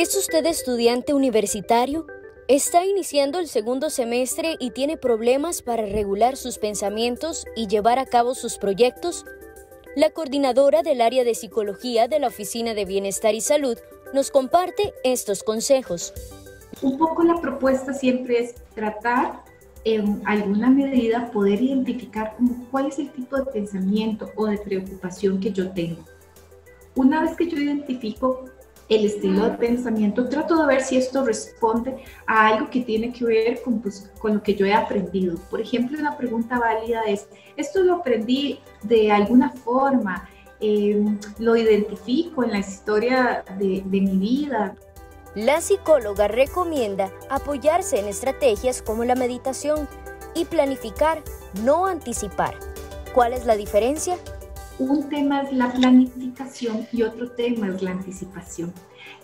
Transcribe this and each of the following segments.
¿Es usted estudiante universitario? ¿Está iniciando el segundo semestre y tiene problemas para regular sus pensamientos y llevar a cabo sus proyectos? La coordinadora del área de psicología de la Oficina de Bienestar y Salud nos comparte estos consejos. Un poco la propuesta siempre es tratar en alguna medida poder identificar cuál es el tipo de pensamiento o de preocupación que yo tengo. Una vez que yo identifico el estilo de pensamiento, trato de ver si esto responde a algo que tiene que ver con, pues, con lo que yo he aprendido. Por ejemplo, una pregunta válida es, ¿esto lo aprendí de alguna forma? Em, ¿Lo identifico en la historia de, de mi vida? La psicóloga recomienda apoyarse en estrategias como la meditación y planificar, no anticipar. ¿Cuál es la diferencia? Un tema es la planificación y otro tema es la anticipación.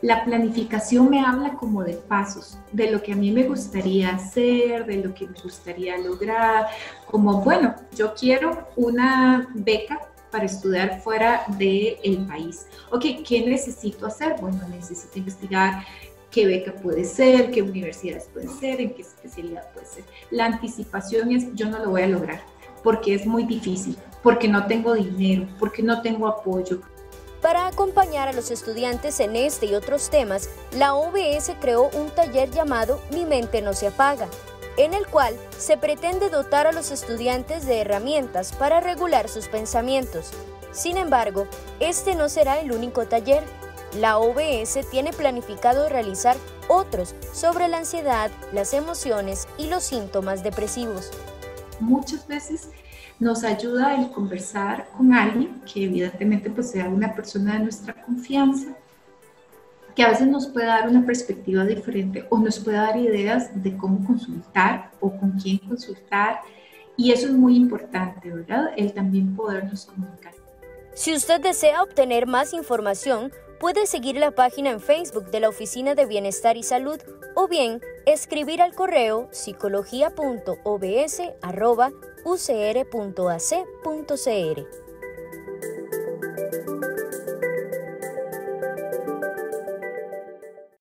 La planificación me habla como de pasos, de lo que a mí me gustaría hacer, de lo que me gustaría lograr, como, bueno, yo quiero una beca para estudiar fuera del país. Ok, ¿qué necesito hacer? Bueno, necesito investigar qué beca puede ser, qué universidades pueden ser, en qué especialidad puede ser. La anticipación es, yo no lo voy a lograr porque es muy difícil, porque no tengo dinero, porque no tengo apoyo. Para acompañar a los estudiantes en este y otros temas, la OBS creó un taller llamado Mi mente no se apaga, en el cual se pretende dotar a los estudiantes de herramientas para regular sus pensamientos. Sin embargo, este no será el único taller. La OBS tiene planificado realizar otros sobre la ansiedad, las emociones y los síntomas depresivos muchas veces nos ayuda el conversar con alguien que evidentemente pues sea una persona de nuestra confianza, que a veces nos puede dar una perspectiva diferente o nos puede dar ideas de cómo consultar o con quién consultar. Y eso es muy importante, ¿verdad? El también podernos comunicar. Si usted desea obtener más información, puede seguir la página en Facebook de la Oficina de Bienestar y Salud o bien escribir al correo psicología.obs.ucr.ac.cr.